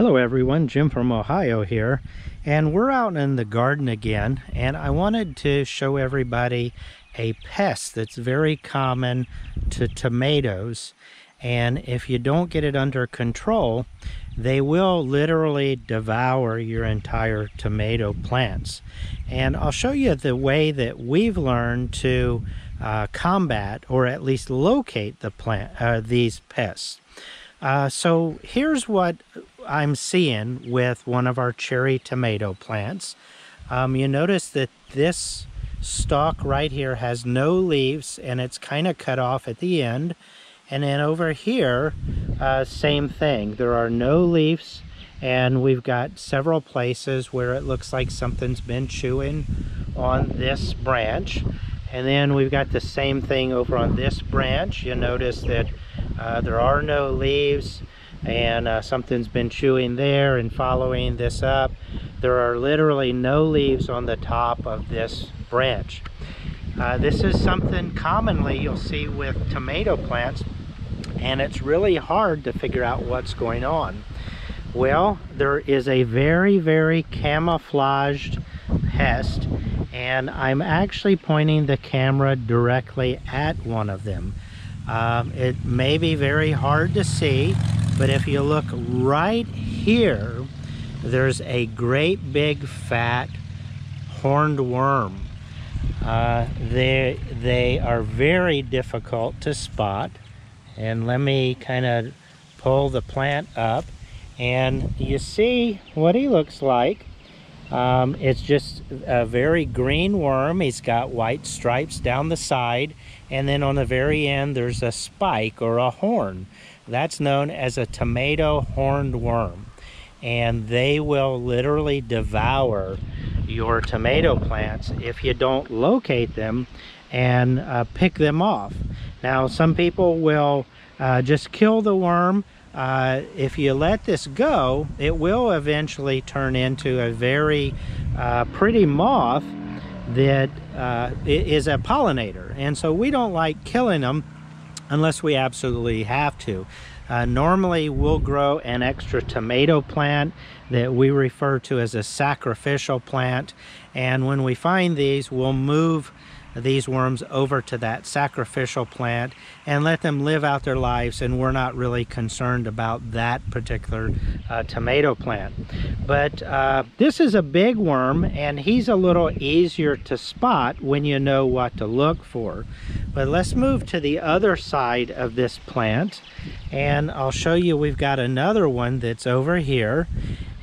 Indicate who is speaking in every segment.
Speaker 1: Hello everyone, Jim from Ohio here and we're out in the garden again and I wanted to show everybody a pest that's very common to tomatoes and if you don't get it under control they will literally devour your entire tomato plants. And I'll show you the way that we've learned to uh, combat or at least locate the plant uh, these pests. Uh, so here's what I'm seeing with one of our cherry tomato plants. Um, you notice that this stalk right here has no leaves and it's kind of cut off at the end. And then over here, uh, same thing. There are no leaves and we've got several places where it looks like something's been chewing on this branch. And then we've got the same thing over on this branch. You notice that uh, there are no leaves and uh, something's been chewing there and following this up. There are literally no leaves on the top of this branch. Uh, this is something commonly you'll see with tomato plants and it's really hard to figure out what's going on. Well, there is a very, very camouflaged pest and I'm actually pointing the camera directly at one of them. Um, it may be very hard to see, but if you look right here, there's a great big fat horned worm. Uh, they, they are very difficult to spot. And let me kind of pull the plant up. And you see what he looks like. Um, it's just a very green worm. He's got white stripes down the side. And then on the very end, there's a spike or a horn. That's known as a tomato horned worm. And they will literally devour your tomato plants if you don't locate them and uh, pick them off. Now, some people will uh, just kill the worm. Uh, if you let this go, it will eventually turn into a very uh, pretty moth that uh, is a pollinator. And so we don't like killing them unless we absolutely have to. Uh, normally we'll grow an extra tomato plant that we refer to as a sacrificial plant and when we find these we'll move these worms over to that sacrificial plant and let them live out their lives and we're not really concerned about that particular uh, tomato plant. But uh, this is a big worm and he's a little easier to spot when you know what to look for. But let's move to the other side of this plant and I'll show you we've got another one that's over here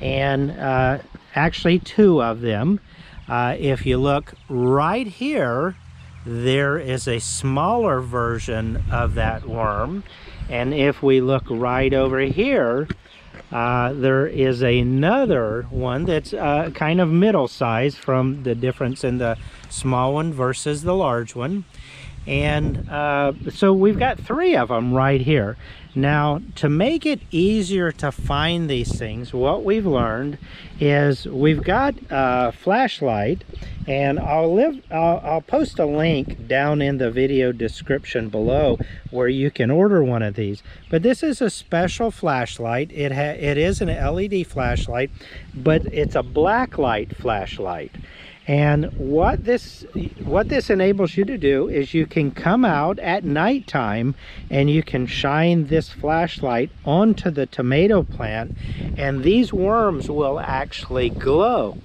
Speaker 1: and uh, actually two of them uh, if you look right here, there is a smaller version of that worm. And if we look right over here, uh, there is another one that's uh, kind of middle size from the difference in the small one versus the large one. And uh, so we've got three of them right here. Now, to make it easier to find these things, what we've learned is we've got a flashlight and I'll, live, I'll, I'll post a link down in the video description below where you can order one of these. But this is a special flashlight. It, it is an LED flashlight, but it's a black light flashlight. And what this what this enables you to do is you can come out at nighttime and you can shine this flashlight onto the tomato plant and these worms will actually glow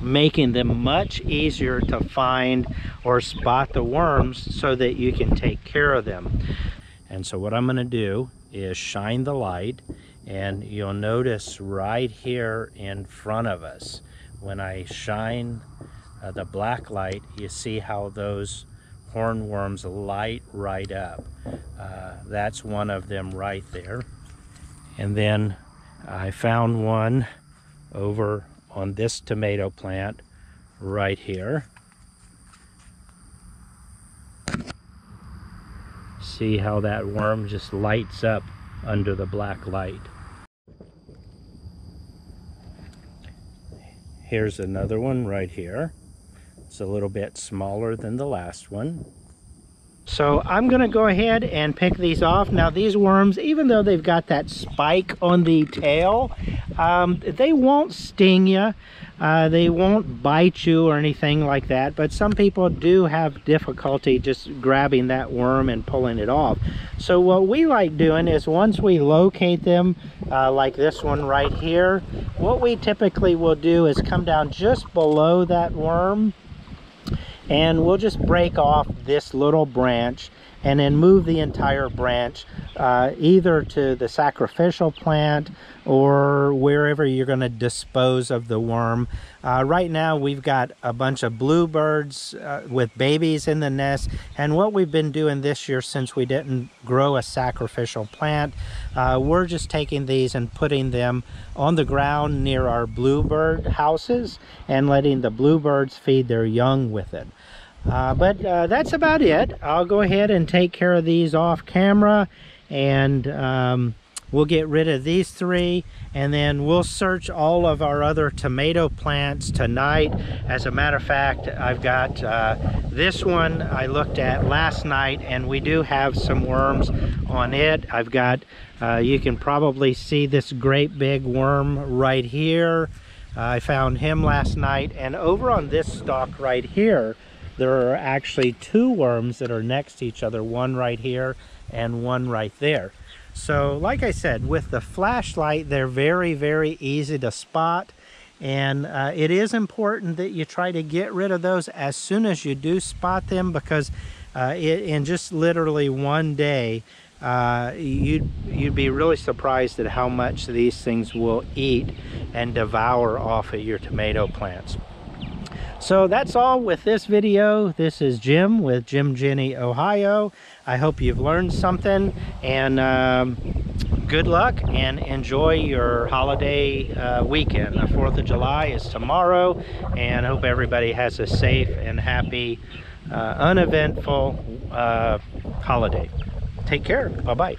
Speaker 1: making them much easier to find or spot the worms so that you can take care of them. And so what I'm going to do is shine the light and you'll notice right here in front of us when I shine uh, the black light, you see how those hornworms light right up. Uh, that's one of them right there. And then I found one over on this tomato plant right here. See how that worm just lights up under the black light. Here's another one right here. It's a little bit smaller than the last one. So I'm gonna go ahead and pick these off. Now these worms, even though they've got that spike on the tail, um, they won't sting you. Uh, they won't bite you or anything like that, but some people do have difficulty just grabbing that worm and pulling it off. So what we like doing is once we locate them, uh, like this one right here, what we typically will do is come down just below that worm and we'll just break off this little branch and then move the entire branch uh, either to the sacrificial plant or wherever you're going to dispose of the worm. Uh, right now we've got a bunch of bluebirds uh, with babies in the nest and what we've been doing this year since we didn't grow a sacrificial plant, uh, we're just taking these and putting them on the ground near our bluebird houses and letting the bluebirds feed their young with it. Uh, but uh, that's about it. I'll go ahead and take care of these off camera and um, we'll get rid of these three and then we'll search all of our other tomato plants tonight. As a matter of fact, I've got uh, this one I looked at last night and we do have some worms on it. I've got, uh, you can probably see this great big worm right here. I found him last night and over on this stalk right here, there are actually two worms that are next to each other, one right here and one right there. So like I said, with the flashlight, they're very, very easy to spot. And uh, it is important that you try to get rid of those as soon as you do spot them because uh, it, in just literally one day, uh, you'd, you'd be really surprised at how much these things will eat and devour off of your tomato plants. So that's all with this video. This is Jim with Jim Ginny, Ohio. I hope you've learned something and um, good luck and enjoy your holiday uh, weekend. The 4th of July is tomorrow and I hope everybody has a safe and happy, uh, uneventful uh, holiday. Take care. Bye-bye.